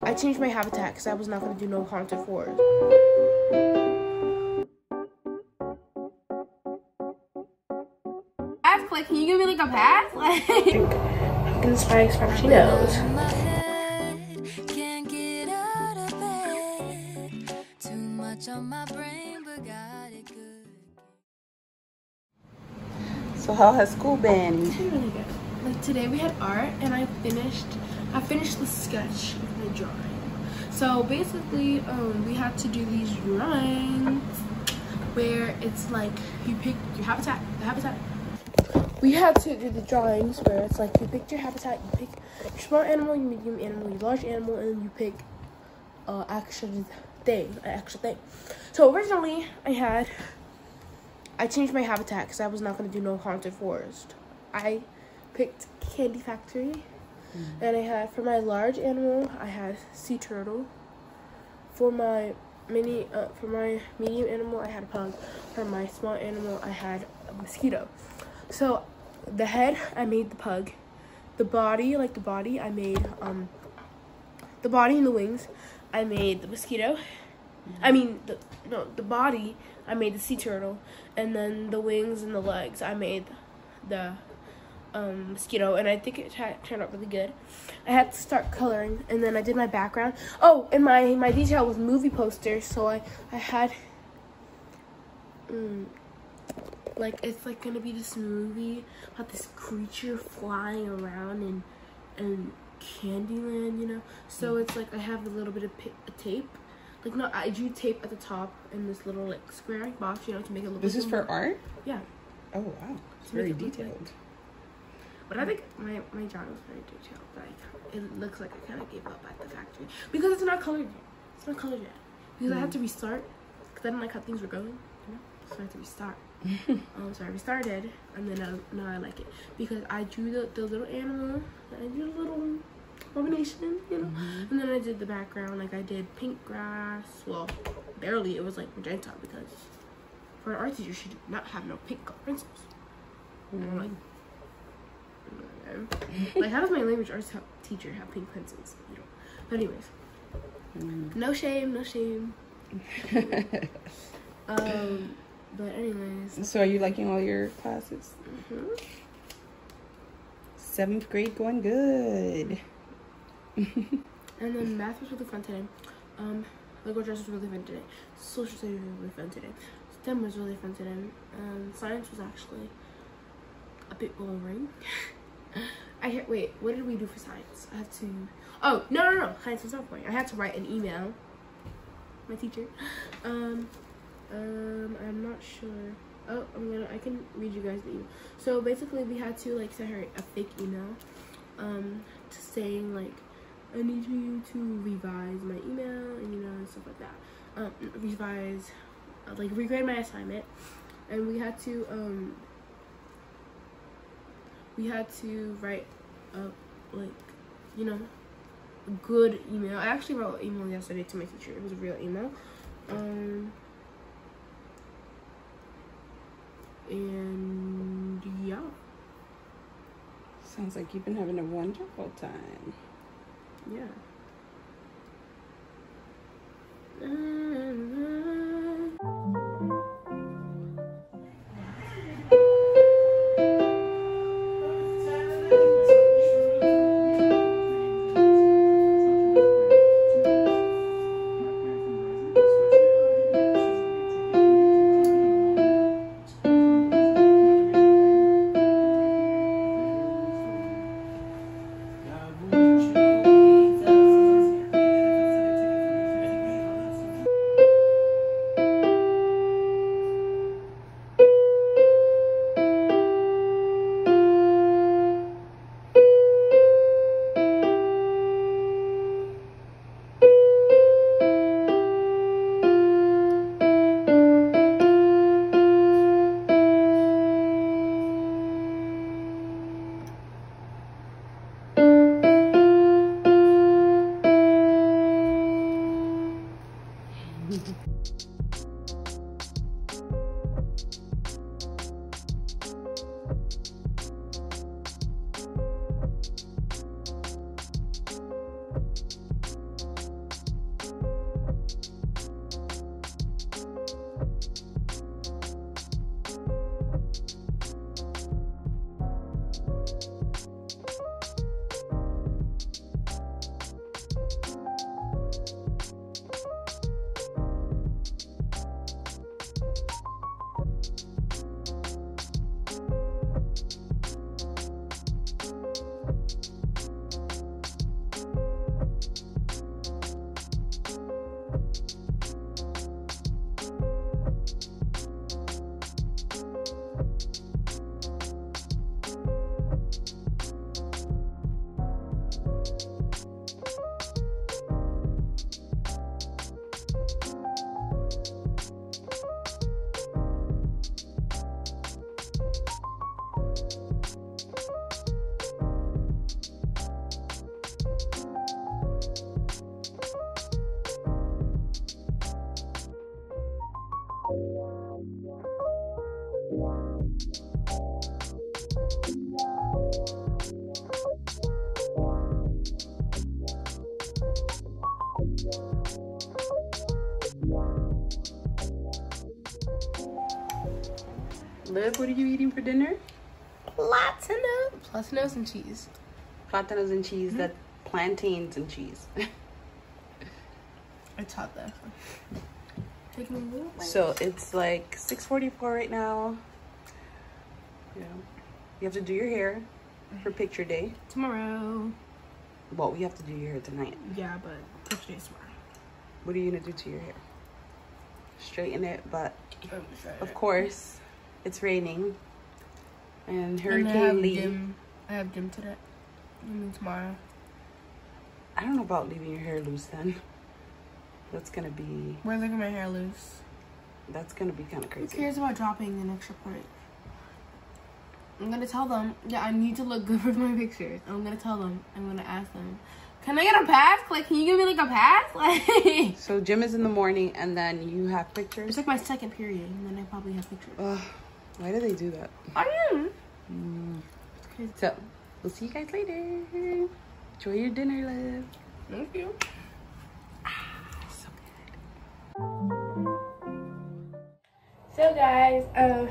I changed my habitat because I was not going to do no haunted forest. Ask, like, can you give me like a pass? Like, Pumpkin spice frappuccinos. Can't get out of bed. Too much on my brain, it good. So how has school been? really good. Like today we had art and I finished I finished the sketch of my drawing. So basically um, we had to do these drawings where it's like you pick your habitat, the habitat. We had to do the drawings where it's like you pick your habitat, you pick your small animal, your medium animal, your large animal, and you pick uh action thing, an actual thing. So originally I had I changed my habitat because I was not going to do no haunted forest. I picked Candy Factory, and I had for my large animal I had sea turtle. For my mini, uh, for my medium animal I had a pug. For my small animal I had a mosquito. So the head I made the pug, the body like the body I made um the body and the wings I made the mosquito. I mean, the, no, the body, I made the sea turtle, and then the wings and the legs, I made the um, mosquito, and I think it turned out really good. I had to start coloring, and then I did my background. Oh, and my my detail was movie posters, so I I had, mm, like it's like gonna be this movie about this creature flying around and and Candyland, you know. So it's like I have a little bit of tape. Like no, I drew tape at the top in this little like square box, you know, to make it look. This is for art? Yeah, Oh wow. It's very it look like- detailed. But I think my my drawing was very detailed. Like it looks like I kind of gave up at the factory because it's not colored yet. It's not colored yet because I had to mm-hmm. restart because I didn't like how things were going. You know, so I had to restart. um, so I restarted, and then I, now I like it because I drew the, the little animal, and I drew a little abomination, you know, mm-hmm. and then I did the background like I did pink grass. Well, barely. It was like magenta because for an art teacher, she did not have no pink pencils. And I'm like, like how does my language arts teacher have pink pencils? You know. But anyways, no shame, no shame. um, but anyways, So are you liking all your classes? mhm. Seventh grade going good. and then math was really fun today. Um, Lego dress was really fun today. Social studies was really fun today. STEM was really fun today. Um, science was actually a bit boring. I had, wait, what did we do for science? I had to. Oh no no no! Science was not boring. I had to write an email. My teacher. Um, um, I'm not sure. Oh, I'm gonna. I can read you guys the email. So basically, we had to like send her a fake email, um, to saying like, I need you to revise my email and you know and stuff like that. Um, revise, like regrade my assignment, and we had to um. We had to write up like, you know, a good email. I actually wrote an email yesterday to my teacher. It was a real email. Um. And yeah. Sounds like you've been having a wonderful time. Yeah. Liv, what are you eating for dinner? Platinum. Platinos and cheese. Platanos and cheese. That plantains and cheese. I taught that. Taking a little so it's like 6:44 right now. Yeah. You have to do your hair for picture day. tomorrow. Well, we have to do your hair tonight. Yeah, but picture day tomorrow. What are you gonna do to your hair? Straighten it, but of course, it's raining. And Hurricane And I have Lee. gym. I have gym today. I mean tomorrow. I don't know about leaving your hair loose then. That's gonna be We're leaving my hair loose. that's gonna be kind of crazy. Who cares about dropping an extra point? I'm gonna tell them. Yeah, I need to look good for my pictures. I'm gonna tell them. I'm gonna ask them. Can I get a pass? Like, can you give me like a pass? Like, So gym is in the morning, and then you have pictures. it's like my second period, and then I probably have pictures. Ugh, why do they do that? I am. Mm. So we'll see you guys later. Enjoy your dinner, love. Thank you. So. So guys, um,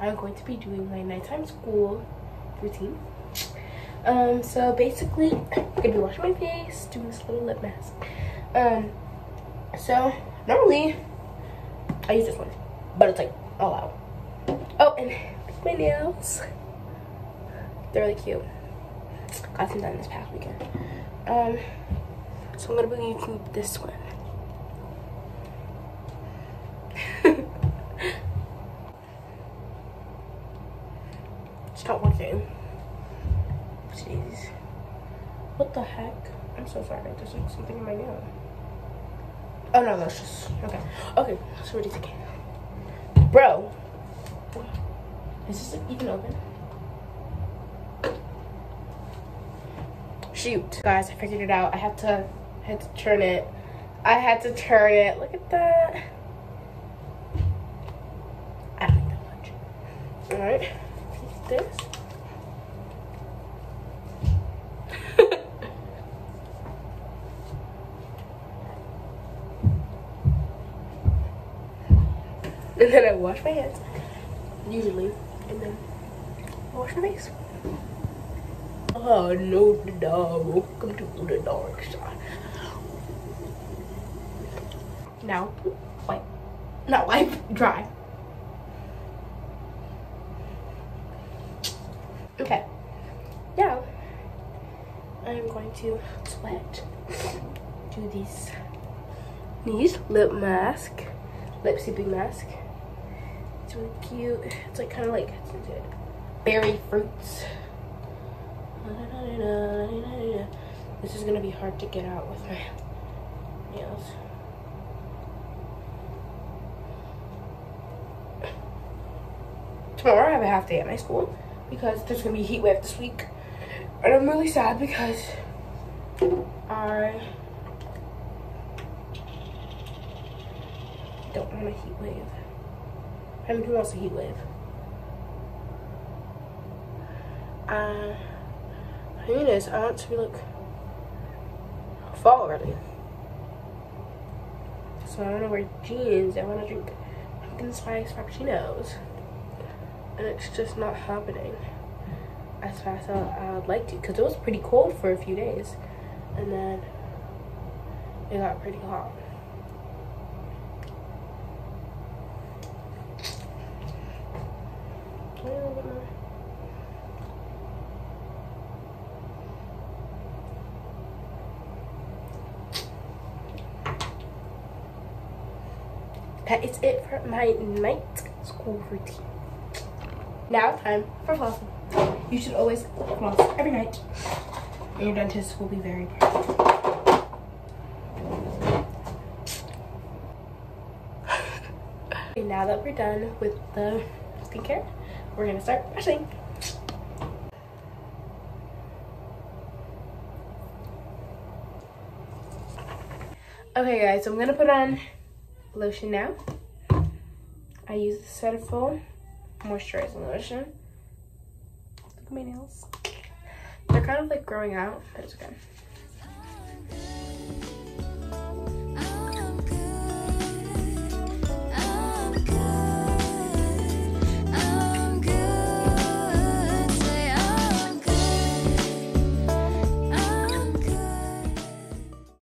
I'm going to be doing my nighttime school routine. Um, so basically, I'm gonna be washing my face, doing this little lip mask. Um, so normally I use this one, but it's like all out. Oh, and my nails. They're really cute. Got them done this past weekend. Um, so I'm gonna be using this one. It's not working. Jeez. What the heck? Like something in my nail. Oh no, that's just okay. Okay, so what do you think? Bro. Is this even open? Shoot. Guys, I figured it out. I had to had to turn it. I had to turn it. Look at that. I don't that much. Alright. This. and then I wash my hands, usually, and then I wash my face. Oh no, dog. Welcome to the dark side. Now, wipe. Not wipe, dry. Okay. Now, I'm going to sweat. Do these, these lip mask, lip seeping mask. It's really cute. It's like kind of like berry fruits. This is gonna be hard to get out with my nails. Tomorrow I have a half day at my school because there's gonna be a heat wave this week. And I'm really sad because I don't want a heat wave. Mean, who wants a heat wave? Uh, mean, is I want to like fall already. So I want to wear jeans. I want to drink pumpkin spice frappuccinos, and it's just not happening as fast as I would like to because it was pretty cold for a few days, and then it got pretty hot. Can I get a little bit more? That is it for my night school routine. Now time for flossing. You should always floss every night. And your dentist will be very proud. okay, now that we're done with the skincare, we're gonna start brushing. Okay guys, so I'm gonna put on lotion now. I use the Cetaphil moisturizing lotion. Look at my nails. They're kind of like growing out, but it's okay.